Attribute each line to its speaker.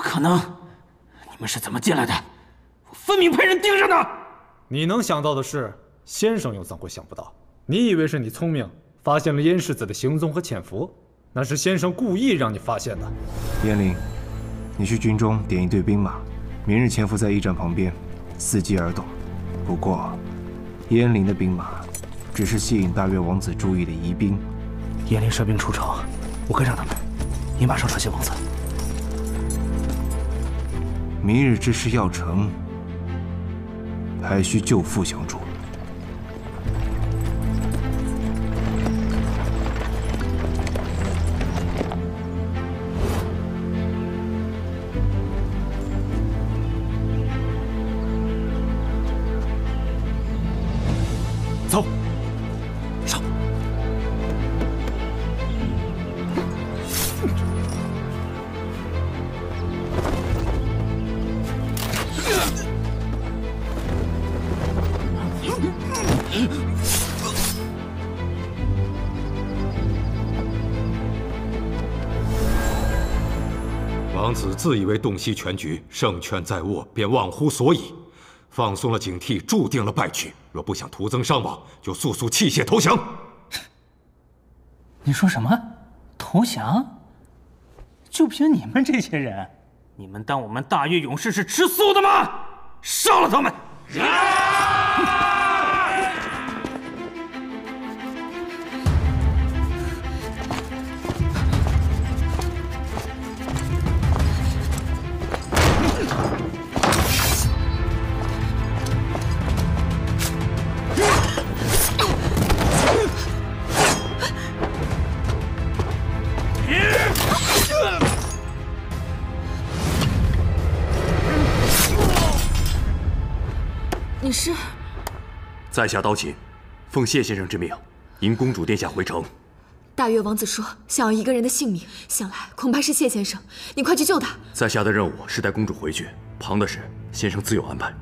Speaker 1: 可能！你们是怎么进来的？我分明派人盯着呢。
Speaker 2: 你能想到的事，先生又怎会想不到？你以为是你聪明，发现了燕世子的行踪和潜伏？那是先生故意让你发现的。
Speaker 3: 燕灵，你去军中点一队兵马，明日潜伏在驿站旁边，伺机而动。不过，燕灵的兵马只是吸引大越王子注意的疑兵。
Speaker 1: 燕灵率兵出城，我跟上他们。你马上传信王子。
Speaker 3: 明日之事要成，还需舅父相助。
Speaker 2: 走。
Speaker 4: 王子自以为洞悉全局，胜券在握，便忘乎所以，放松了警惕，注定了败局。若不想徒增伤亡，就速速弃械投降。
Speaker 1: 你说什么？投降？就凭你们这些人？你们当我们大越勇士是吃素的吗？杀了他们！
Speaker 5: 你是？
Speaker 6: 在下刀琴，奉谢先生之命，迎公主殿下回城。
Speaker 5: 大越王子说想要一个人的性命，想来恐怕是谢先生。你快去救他。
Speaker 6: 在下的任务是带公主回去，旁的事先生自有安排。